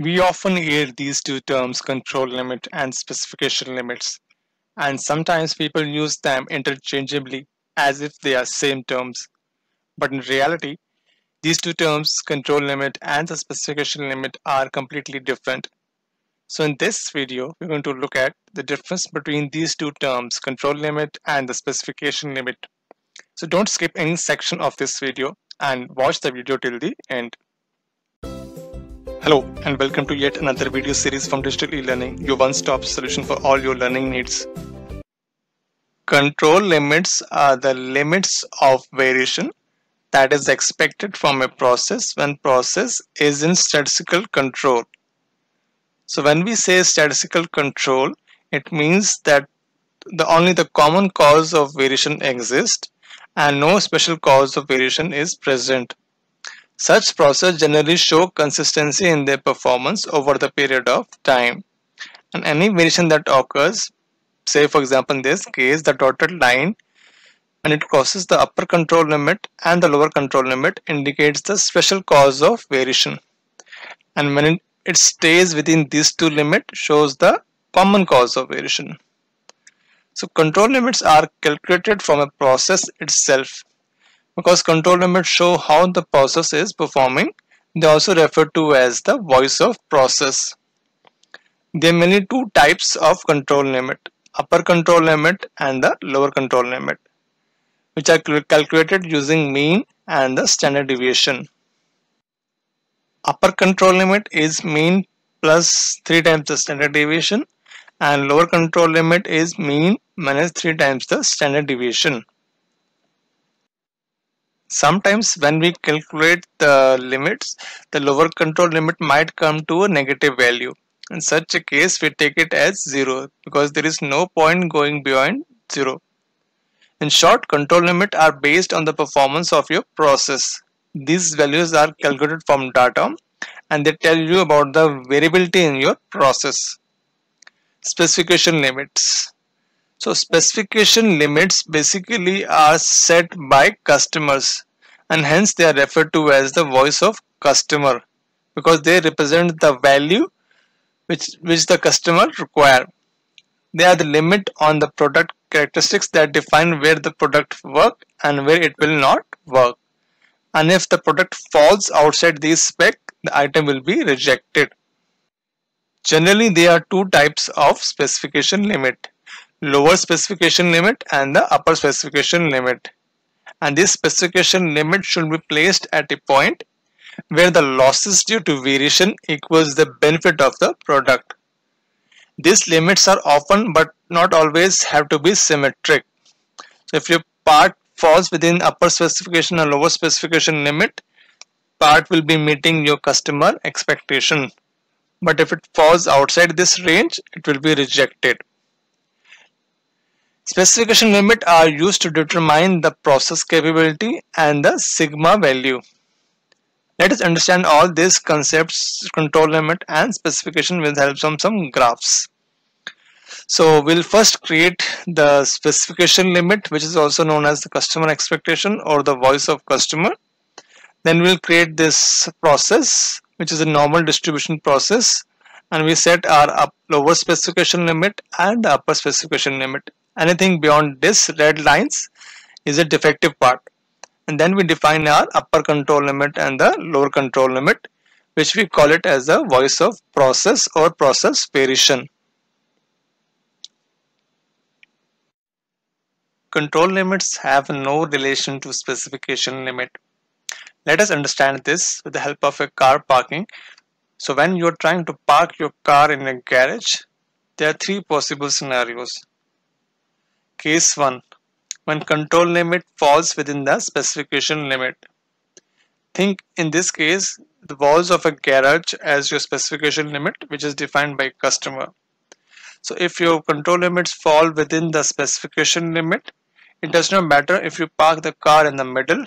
We often hear these two terms control limit and specification limits, and sometimes people use them interchangeably as if they are same terms. But in reality, these two terms, control limit and the specification limit are completely different. So in this video, we're going to look at the difference between these two terms, control limit and the specification limit. So don't skip any section of this video and watch the video till the end. Hello and welcome to yet another video series from Digital e-learning, your one-stop solution for all your learning needs. Control limits are the limits of variation that is expected from a process when process is in statistical control. So when we say statistical control, it means that the only the common cause of variation exists and no special cause of variation is present. Such processes generally show consistency in their performance over the period of time. And any variation that occurs, say for example in this case the dotted line and it crosses the upper control limit and the lower control limit indicates the special cause of variation. And when it, it stays within these two limits shows the common cause of variation. So control limits are calculated from a process itself because control limits show how the process is performing. They also refer to as the voice of process. There are mainly two types of control limit, upper control limit and the lower control limit, which are calculated using mean and the standard deviation. Upper control limit is mean plus 3 times the standard deviation and lower control limit is mean minus 3 times the standard deviation. Sometimes when we calculate the limits, the lower control limit might come to a negative value. In such a case, we take it as 0 because there is no point going beyond 0. In short, control limit are based on the performance of your process. These values are calculated from data and they tell you about the variability in your process. Specification limits. So specification limits basically are set by customers and hence they are referred to as the voice of customer because they represent the value which, which the customer require. They are the limit on the product characteristics that define where the product work and where it will not work. And if the product falls outside these spec, the item will be rejected. Generally, there are two types of specification limit lower specification limit and the upper specification limit and this specification limit should be placed at a point where the losses due to variation equals the benefit of the product. These limits are often but not always have to be symmetric. So if your part falls within upper specification or lower specification limit, part will be meeting your customer expectation. But if it falls outside this range, it will be rejected. Specification limit are used to determine the process capability and the sigma value. Let us understand all these concepts, control limit and specification with help from some graphs. So we'll first create the specification limit which is also known as the customer expectation or the voice of customer. Then we'll create this process which is a normal distribution process and we set our up lower specification limit and the upper specification limit anything beyond this red lines is a defective part and then we define our upper control limit and the lower control limit which we call it as the voice of process or process variation. Control limits have no relation to specification limit. Let us understand this with the help of a car parking. So when you are trying to park your car in a garage, there are three possible scenarios. Case 1. When control limit falls within the specification limit. Think in this case the walls of a garage as your specification limit which is defined by customer. So if your control limits fall within the specification limit, it does not matter if you park the car in the middle,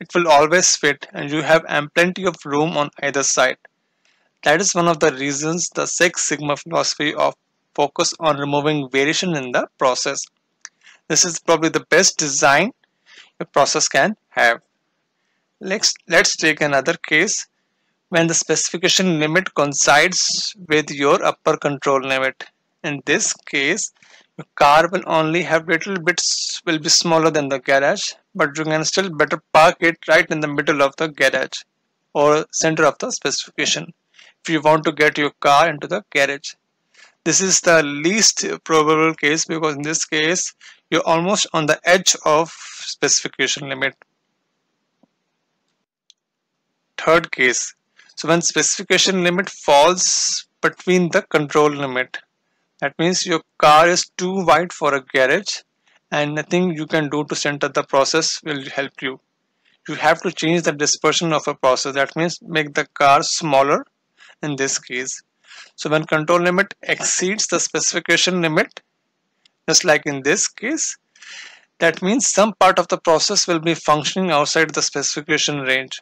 it will always fit and you have plenty of room on either side. That is one of the reasons the Six Sigma philosophy of focus on removing variation in the process. This is probably the best design a process can have. Let's, let's take another case when the specification limit coincides with your upper control limit. In this case, your car will only have little bits will be smaller than the garage, but you can still better park it right in the middle of the garage or center of the specification if you want to get your car into the garage. This is the least probable case because in this case you're almost on the edge of specification limit. Third case, so when specification limit falls between the control limit, that means your car is too wide for a garage and nothing you can do to center the process will help you. You have to change the dispersion of a process. That means make the car smaller in this case. So when control limit exceeds the specification limit, just like in this case, that means some part of the process will be functioning outside the specification range.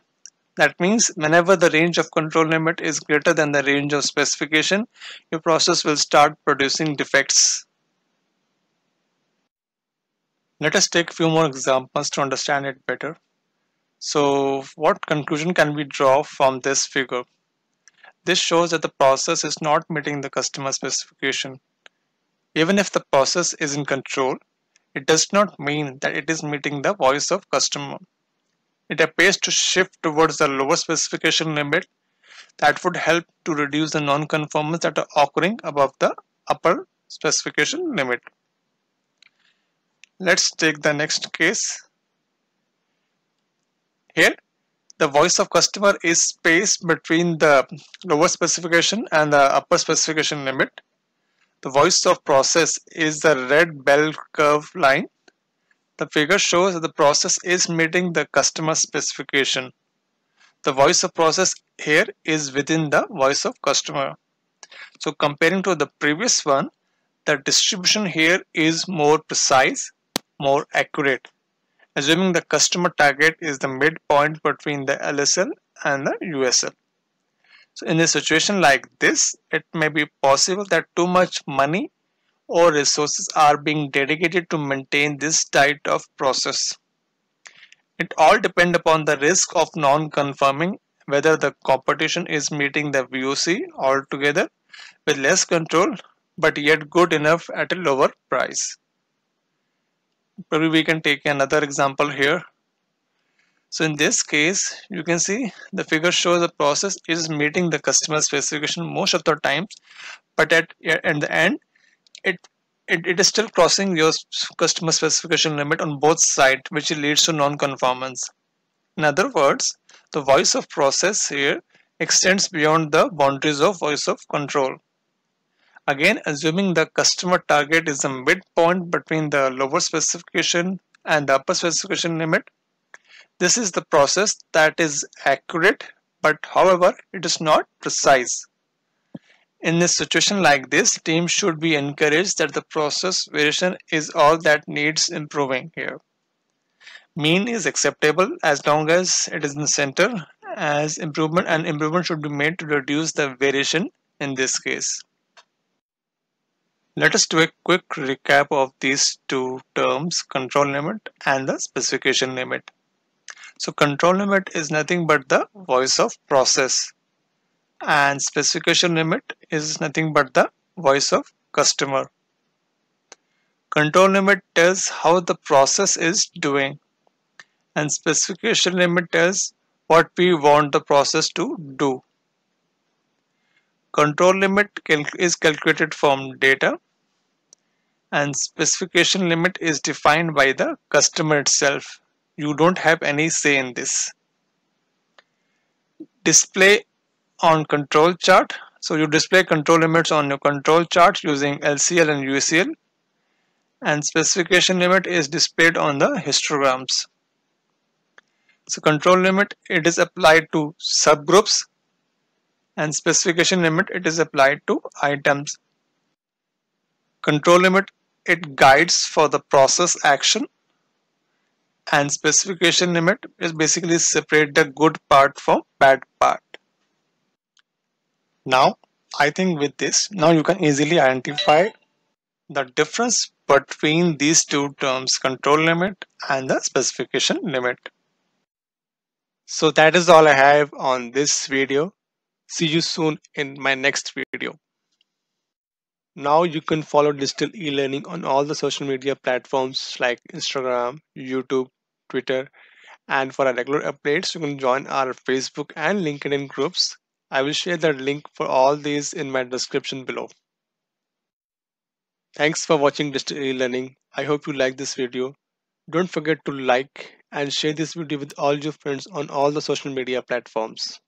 That means whenever the range of control limit is greater than the range of specification, your process will start producing defects. Let us take few more examples to understand it better. So what conclusion can we draw from this figure? This shows that the process is not meeting the customer specification. Even if the process is in control, it does not mean that it is meeting the voice of customer it appears to shift towards the lower specification limit that would help to reduce the non-conformance that are occurring above the upper specification limit. Let's take the next case. Here, the voice of customer is spaced between the lower specification and the upper specification limit. The voice of process is the red bell curve line the figure shows that the process is meeting the customer specification. The voice of process here is within the voice of customer. So comparing to the previous one, the distribution here is more precise, more accurate. Assuming the customer target is the midpoint between the LSL and the USL. So in a situation like this, it may be possible that too much money or resources are being dedicated to maintain this type of process. It all depends upon the risk of non-confirming whether the competition is meeting the VOC altogether with less control but yet good enough at a lower price. Probably we can take another example here. So in this case, you can see the figure shows the process is meeting the customer specification most of the times, but at, at the end, it, it, it is still crossing your customer specification limit on both sides, which leads to non-conformance. In other words, the voice of process here extends beyond the boundaries of voice of control. Again, assuming the customer target is the midpoint between the lower specification and the upper specification limit, this is the process that is accurate, but however, it is not precise. In a situation like this, teams should be encouraged that the process variation is all that needs improving here. Mean is acceptable as long as it is in the center as improvement and improvement should be made to reduce the variation in this case. Let us do a quick recap of these two terms, control limit and the specification limit. So control limit is nothing but the voice of process and specification limit is nothing but the voice of customer. Control limit tells how the process is doing and specification limit tells what we want the process to do. Control limit is calculated from data and specification limit is defined by the customer itself. You don't have any say in this. Display on control chart. So you display control limits on your control chart using LCL and UCL and specification limit is displayed on the histograms. So control limit it is applied to subgroups and specification limit it is applied to items. Control limit it guides for the process action and specification limit is basically separate the good part from bad part. Now, I think with this, now you can easily identify the difference between these two terms, control limit and the specification limit. So that is all I have on this video. See you soon in my next video. Now you can follow digital e-learning on all the social media platforms like Instagram, YouTube, Twitter, and for our regular updates, you can join our Facebook and LinkedIn groups. I will share the link for all these in my description below. Thanks for watching Digital e-learning. I hope you like this video. Don't forget to like and share this video with all your friends on all the social media platforms.